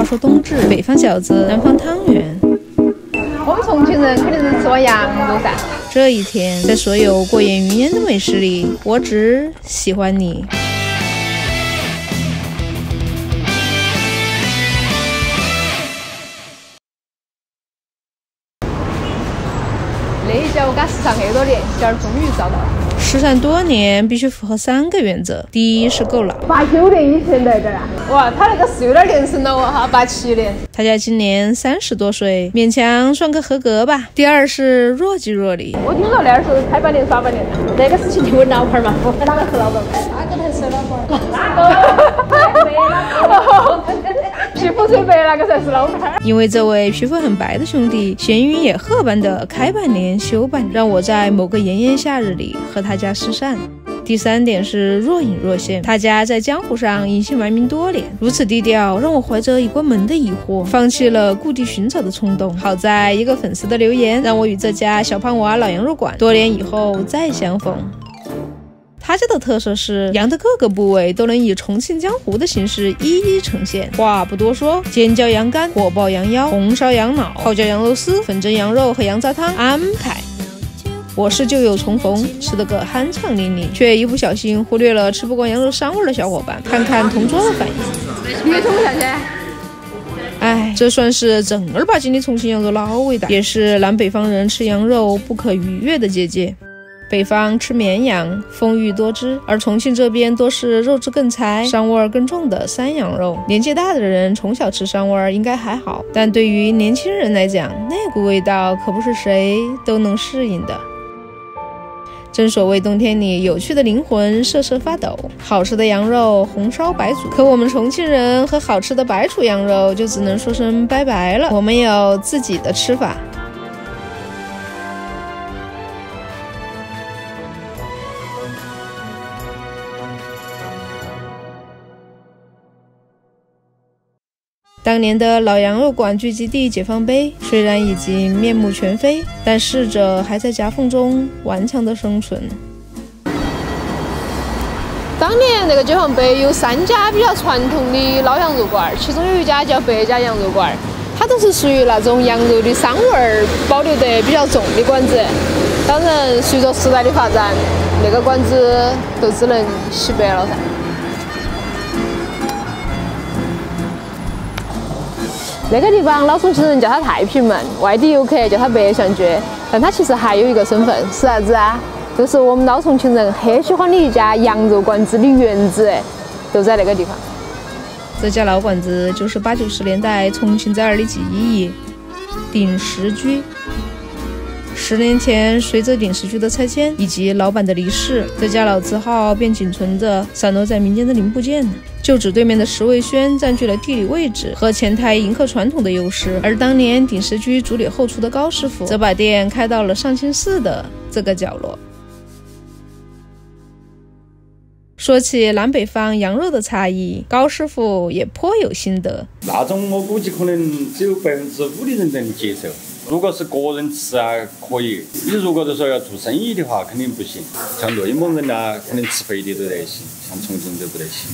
话说冬至，北方饺子，南方汤圆。我们重庆人肯定是吃碗羊肉噻。这一天，在所有过眼云烟的美食里，我只喜欢你。那一家我嘎时尚很多年，今儿终于找到了。失散多年，必须符合三个原则：第一是够老，八九年以前在这儿啊，哇，他那个是有点年深了哦哈，八七年。他家今年三十多岁，勉强算个合格吧。第二是若即若离，我听说那儿是开半年耍半年的，那个事情就问老板嘛，哪个是老板？哪个才是老板？哪个？皮肤最白那个才是老板。因为这位皮肤很白的兄弟，闲云野鹤般的开半年休半年，让我在某个炎炎夏日里和他家失散。第三点是若隐若现，他家在江湖上隐姓埋名多年，如此低调，让我怀着一关门的疑惑，放弃了故地寻找的冲动。好在一个粉丝的留言，让我与这家小胖娃老羊肉馆多年以后再相逢。他家的特色是羊的各个部位都能以重庆江湖的形式一一呈现。话不多说，尖椒羊肝、火爆羊腰、红烧羊脑、泡椒羊肉丝、粉蒸羊肉和羊杂汤安排。我是旧友重逢，吃得个酣畅淋漓，却一不小心忽略了吃不惯羊肉膻味的小伙伴。看看同桌的反应，你也吃不下去？哎，这算是正儿八经的重庆羊肉老味道，也是南北方人吃羊肉不可逾越的结界。北方吃绵羊，丰腴多汁，而重庆这边多是肉质更柴、膻味更重的山羊肉。年纪大的人从小吃膻味应该还好，但对于年轻人来讲，那股味道可不是谁都能适应的。正所谓冬天里有趣的灵魂瑟瑟发抖，好吃的羊肉红烧白煮，可我们重庆人和好吃的白煮羊肉就只能说声拜拜了。我们有自己的吃法。当年的老羊肉馆聚集地解放碑，虽然已经面目全非，但逝者还在夹缝中顽强的生存。当年那个解放碑有三家比较传统的老羊肉馆，其中有一家叫百家羊肉馆，它都是属于那种羊肉的膻味儿保留得比较重的馆子。当然，随着时代的发展，那个馆子都只能洗白了噻。那个地方老重庆人叫它太平门，外地游客叫它白象居，但它其实还有一个身份是啥子啊？就是我们老重庆人很喜欢的一家羊肉馆子的原址，就在那个地方。这家老馆子就是八九十年代重庆崽儿的记忆——鼎食居。十年前，随着鼎食居的拆迁以及老板的离世，这家老字号便仅存着散落在民间的零部件了。旧址对面的石味轩占据了地理位置和前台迎客传统的优势，而当年鼎食居主理后厨的高师傅，则把店开到了上清寺的这个角落。说起南北方羊肉的差异，高师傅也颇有心得。那种我估计可能只有百分之五的人能接受。如果是个人吃啊，可以；你如果就说要做生意的话，肯定不行。像内蒙人呐，可能吃肥的都得行，像重庆就不得行。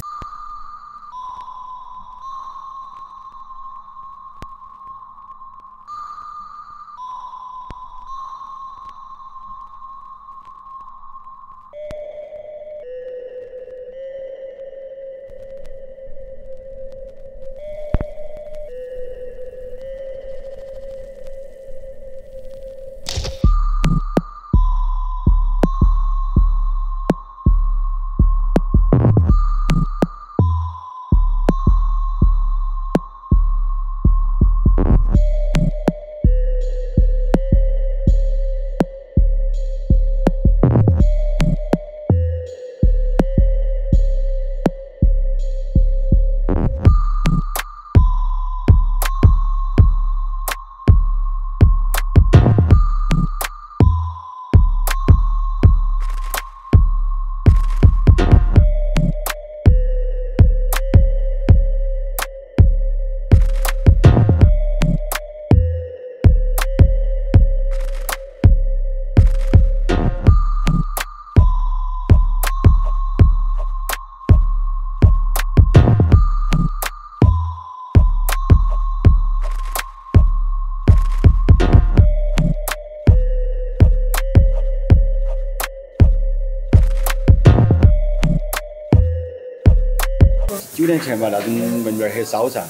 五年前吧，那种门面很少噻，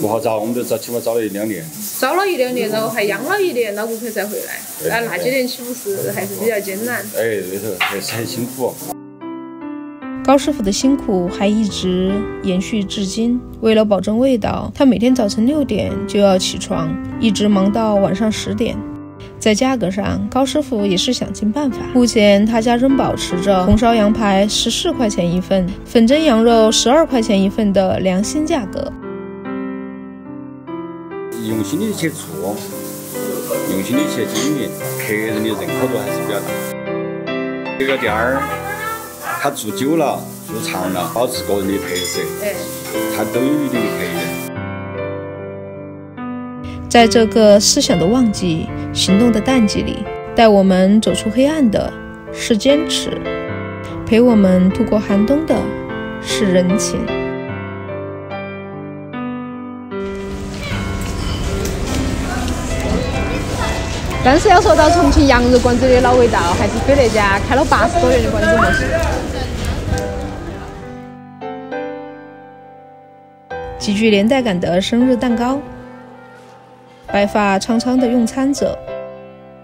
不好找，我们都找起码找了一两年。找了一两年，然后还养了一年，老顾客才回来。那那几年岂不是还是比较艰难？哎，对头，还是很辛苦。高师傅的辛苦还一直延续至今。为了保证味道，他每天早晨六点就要起床，一直忙到晚上十点。在价格上，高师傅也是想尽办法。目前他家仍保持着红烧羊排十四块钱一份，粉蒸羊肉十二块钱一份的良心价格。用心的去做，用心的去经营，客人的认可度还是比较大。这个店儿，他做久了、做长了，保持个人的特色，他都有一定的客源。在这个思想的旺季、行动的淡季里，带我们走出黑暗的是坚持，陪我们度过寒冬的是人情。但是要说到重庆羊肉馆子的老味道，还是非那家开了八十多年的馆子莫属。极具年代感的生日蛋糕。白发苍苍的用餐者，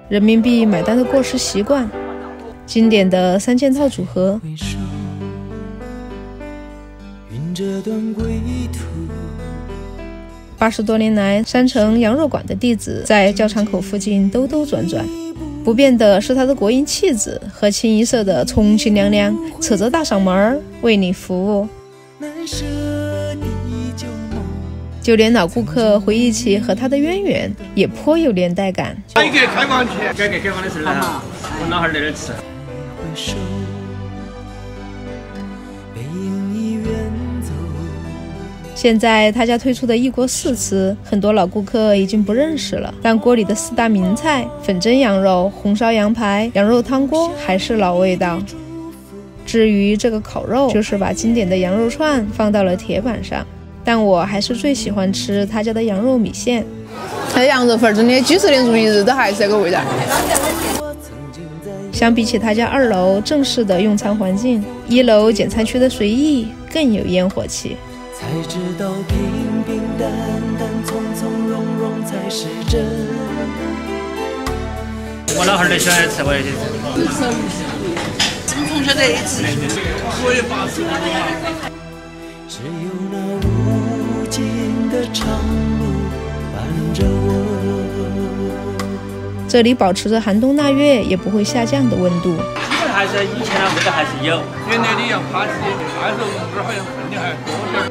人民币买单的过时习惯，经典的三件套组合。八十多年来，山城羊肉馆的弟子在教场口附近兜兜转转，不变的是他的国营气质和清一色的重庆娘娘扯着大嗓门为你服务。难舍就连老顾客回忆起和他的渊源，也颇有年代感。改革开放前，改革开放的时候呢，我老汉儿在这吃。现在他家推出的一锅四吃，很多老顾客已经不认识了，但锅里的四大名菜——粉蒸羊肉、红烧羊排、羊肉汤锅，还是老味道。至于这个烤肉，就是把经典的羊肉串放到了铁板上。但我还是最喜欢吃他家的羊肉米线，他的羊肉粉真的几十年如一日都还是那个味道。相比起他家二楼正式的用餐环境，一楼简餐区的随意更有烟火气。才知道平平淡淡、从从容容才是真。我老汉儿都喜欢吃，我也喜欢吃。从从小在一起，我也发誓了。只有那。这里保持着寒冬腊月也不会下降的温度。基本还是以前的味道还是有。原来的羊扒鸡，那时候味儿好像混的还多点儿。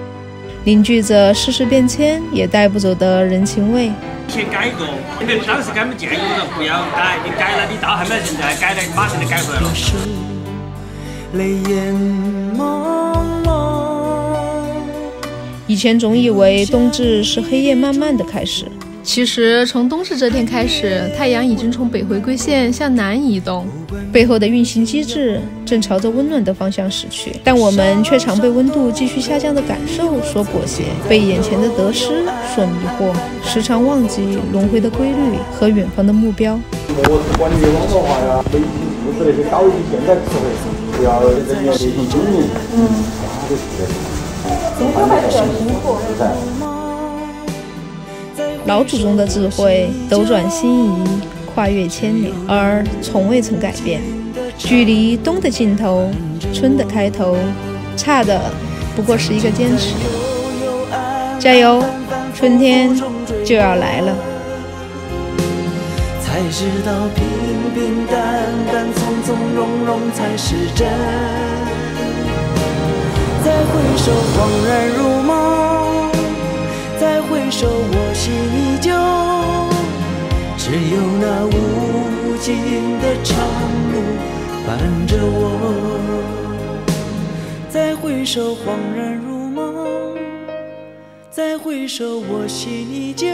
凝聚着世事变迁也带不走的人情味。以前改过，因为当时给我们建议说不要改，你改了你到后面现在改了，马上就改回来了。泪眼朦胧。以前总以为冬至是黑夜漫漫的开始，其实从冬至这天开始，太阳已经从北回归线向南移动，背后的运行机制正朝着温暖的方向驶去。但我们却常被温度继续下降的感受所裹挟，被眼前的得失所迷惑，时常忘记轮回的规律和远方的目标。模式管理网络化呀，媒体素质那些高一些现代词汇，不要人员那种经营，嗯，老祖宗的智慧斗转星移，跨越千年，而从未曾改变。距离冬的尽头，春的开头，差的不过是一个坚持。加油，春天就要来了。才知道平平淡淡、从从容容才是真。再回首，恍然如梦；再回首，我心依旧。只有那无尽的长路伴着我。再回首，恍然如梦；再回首，我心依旧。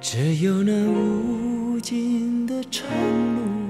只有那无尽的长路。